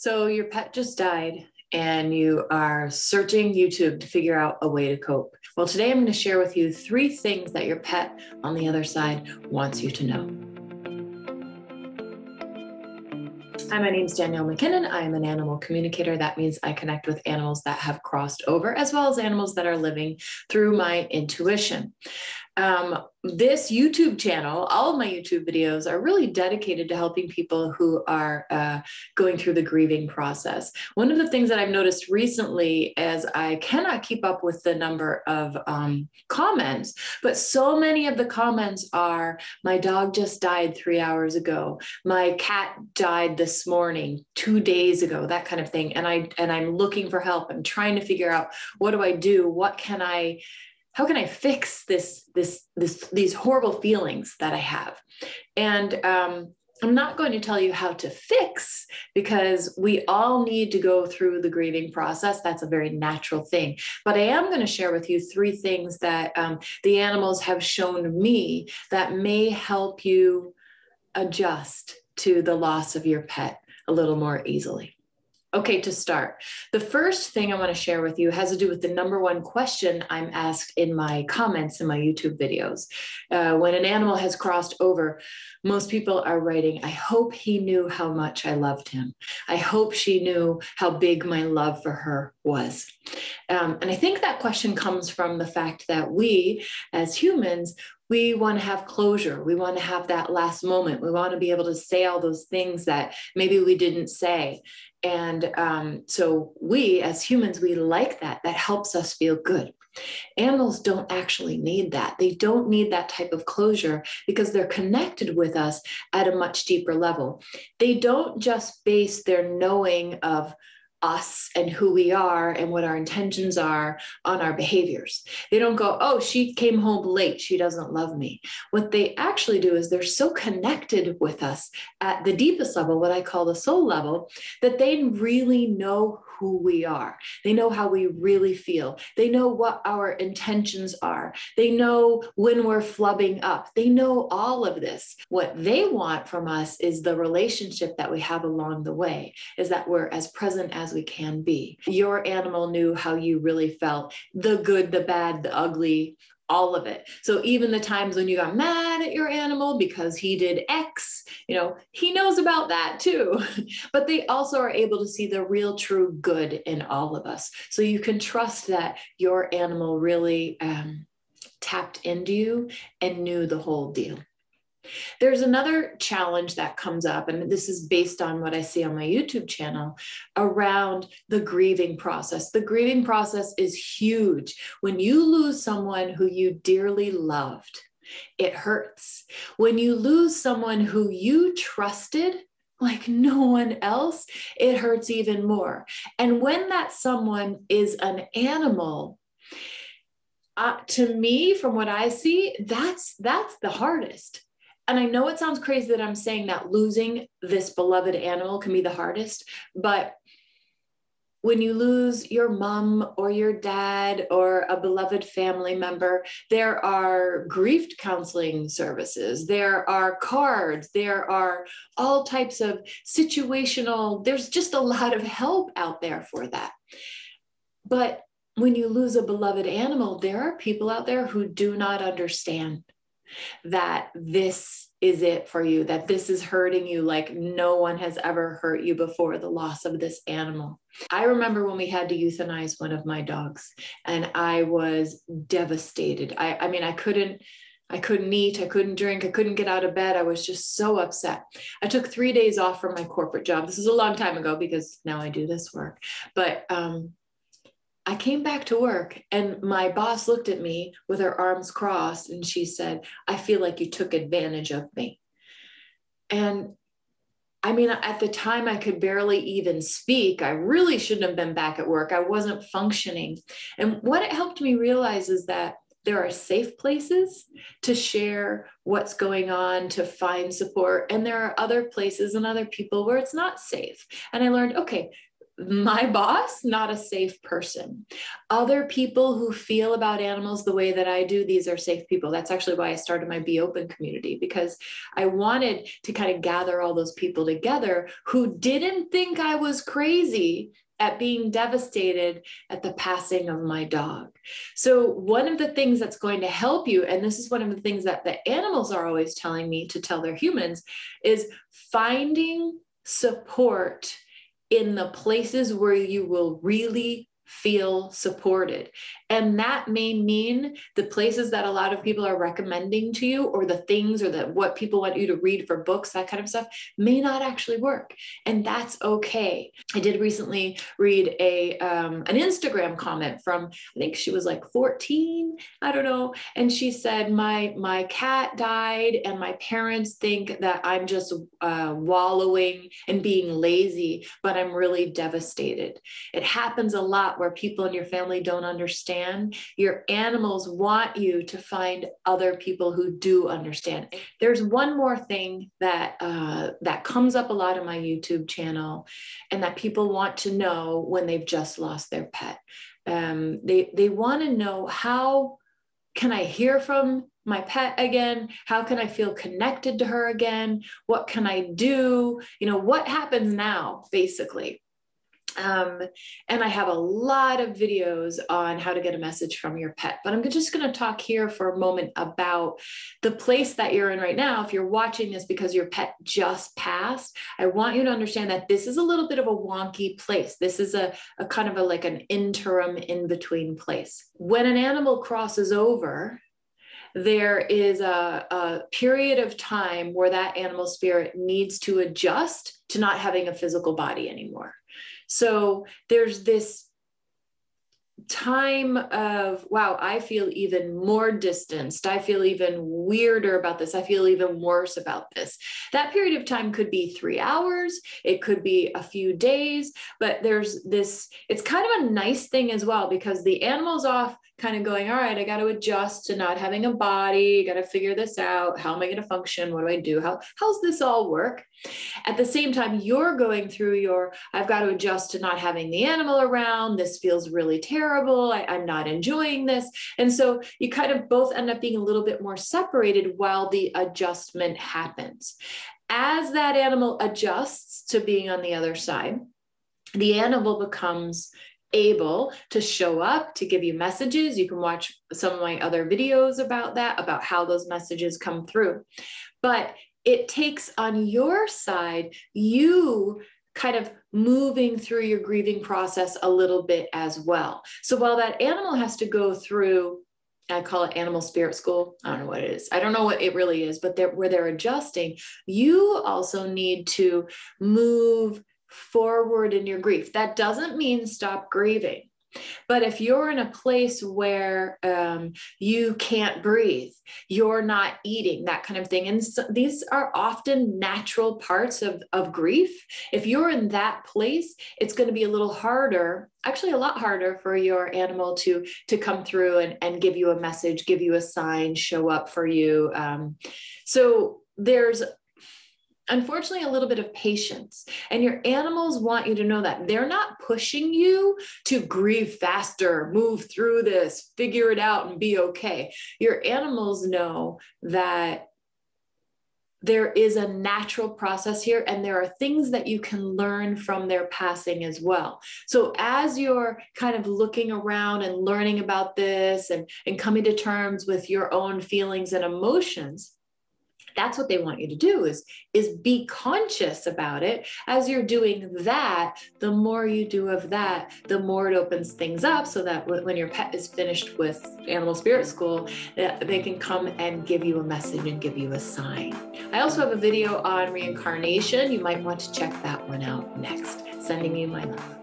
So your pet just died and you are searching YouTube to figure out a way to cope. Well, today I'm going to share with you three things that your pet on the other side wants you to know. Hi, my name is Danielle MacKinnon. I am an animal communicator. That means I connect with animals that have crossed over, as well as animals that are living through my intuition. Um, this YouTube channel, all of my YouTube videos are really dedicated to helping people who are uh, going through the grieving process. One of the things that I've noticed recently is I cannot keep up with the number of um, comments, but so many of the comments are My dog just died three hours ago. My cat died this morning, two days ago, that kind of thing. And I and I'm looking for help. I'm trying to figure out what do I do? What can I how can I fix this, this, this, these horrible feelings that I have? And um, I'm not going to tell you how to fix because we all need to go through the grieving process. That's a very natural thing. But I am going to share with you three things that um, the animals have shown me that may help you adjust to the loss of your pet a little more easily. Okay, to start, the first thing I want to share with you has to do with the number one question I'm asked in my comments in my YouTube videos. Uh, when an animal has crossed over, most people are writing, I hope he knew how much I loved him. I hope she knew how big my love for her was. Um, and I think that question comes from the fact that we, as humans, we want to have closure. We want to have that last moment. We want to be able to say all those things that maybe we didn't say. And um, so we, as humans, we like that. That helps us feel good. Animals don't actually need that. They don't need that type of closure because they're connected with us at a much deeper level. They don't just base their knowing of us and who we are and what our intentions are on our behaviors. They don't go, oh, she came home late. She doesn't love me. What they actually do is they're so connected with us at the deepest level, what I call the soul level, that they really know who we are. They know how we really feel. They know what our intentions are. They know when we're flubbing up. They know all of this. What they want from us is the relationship that we have along the way, is that we're as present as we can be. Your animal knew how you really felt the good, the bad, the ugly, all of it. So even the times when you got mad at your animal because he did X, you know, he knows about that too. but they also are able to see the real true good in all of us. So you can trust that your animal really um, tapped into you and knew the whole deal. There's another challenge that comes up, and this is based on what I see on my YouTube channel around the grieving process. The grieving process is huge. When you lose someone who you dearly loved, it hurts. When you lose someone who you trusted, like no one else, it hurts even more. And when that someone is an animal, uh, to me, from what I see, that's that's the hardest and I know it sounds crazy that I'm saying that losing this beloved animal can be the hardest, but when you lose your mom or your dad or a beloved family member, there are grief counseling services, there are cards, there are all types of situational, there's just a lot of help out there for that. But when you lose a beloved animal, there are people out there who do not understand that this is it for you, that this is hurting you like no one has ever hurt you before, the loss of this animal. I remember when we had to euthanize one of my dogs, and I was devastated. I, I mean, I couldn't. I couldn't eat, I couldn't drink, I couldn't get out of bed. I was just so upset. I took three days off from my corporate job. This is a long time ago because now I do this work. But um, I came back to work and my boss looked at me with her arms crossed and she said, I feel like you took advantage of me. And I mean, at the time, I could barely even speak. I really shouldn't have been back at work. I wasn't functioning. And what it helped me realize is that there are safe places to share what's going on, to find support. And there are other places and other people where it's not safe. And I learned, okay, my boss, not a safe person. Other people who feel about animals the way that I do, these are safe people. That's actually why I started my Be Open community because I wanted to kind of gather all those people together who didn't think I was crazy at being devastated at the passing of my dog. So, one of the things that's going to help you, and this is one of the things that the animals are always telling me to tell their humans, is finding support in the places where you will really feel supported. And that may mean the places that a lot of people are recommending to you, or the things or the what people want you to read for books, that kind of stuff, may not actually work. And that's okay. I did recently read a um, an Instagram comment from I think she was like 14, I don't know. And she said, My my cat died, and my parents think that I'm just uh, wallowing and being lazy, but I'm really devastated. It happens a lot where people in your family don't understand. Your animals want you to find other people who do understand. There's one more thing that uh, that comes up a lot in my YouTube channel, and that people want to know when they've just lost their pet. Um, they they want to know how can I hear from my pet again? How can I feel connected to her again? What can I do? You know, what happens now, basically? Um, and I have a lot of videos on how to get a message from your pet, but I'm just going to talk here for a moment about the place that you're in right now. If you're watching this because your pet just passed, I want you to understand that this is a little bit of a wonky place. This is a, a kind of a like an interim in between place. When an animal crosses over, there is a, a, period of time where that animal spirit needs to adjust to not having a physical body anymore. So there's this time of wow i feel even more distanced i feel even weirder about this i feel even worse about this that period of time could be three hours it could be a few days but there's this it's kind of a nice thing as well because the animal's off kind of going, all right, I got to adjust to not having a body, got to figure this out. How am I going to function? What do I do? How how's this all work? At the same time, you're going through your, I've got to adjust to not having the animal around. This feels really terrible. I, I'm not enjoying this. And so you kind of both end up being a little bit more separated while the adjustment happens. As that animal adjusts to being on the other side, the animal becomes able to show up to give you messages. You can watch some of my other videos about that, about how those messages come through. But it takes on your side, you kind of moving through your grieving process a little bit as well. So while that animal has to go through I call it animal spirit school. I don't know what it is. I don't know what it really is, but they're, where they're adjusting, you also need to move forward in your grief. That doesn't mean stop grieving. But if you're in a place where um, you can't breathe, you're not eating, that kind of thing, and so these are often natural parts of, of grief. If you're in that place, it's going to be a little harder, actually, a lot harder for your animal to, to come through and, and give you a message, give you a sign, show up for you. Um, so there's unfortunately a little bit of patience. And your animals want you to know that they're not pushing you to grieve faster move through this figure it out and be okay. Your animals know that there is a natural process here and there are things that you can learn from their passing as well. So as you're kind of looking around and learning about this and, and coming to terms with your own feelings and emotions that's what they want you to do is is be conscious about it. As you're doing that the more you do of that the more it opens things up so that when your pet is finished with animal spirit school they can come and give you a message and give you a sign. I also have a video on reincarnation. You might want to check that one out next. Sending you my love